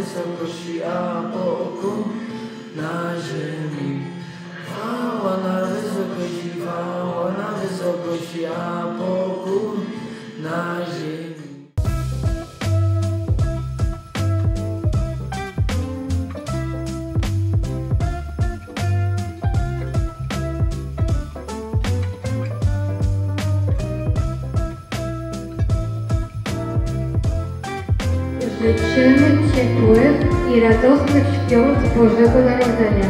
wysokości, a pokój na ziemi. Chwała na wysokości, chwała na wysokości, a pokój na ziemi. Życzymy ciepłych i radosnych świąt Bożego Narodzenia.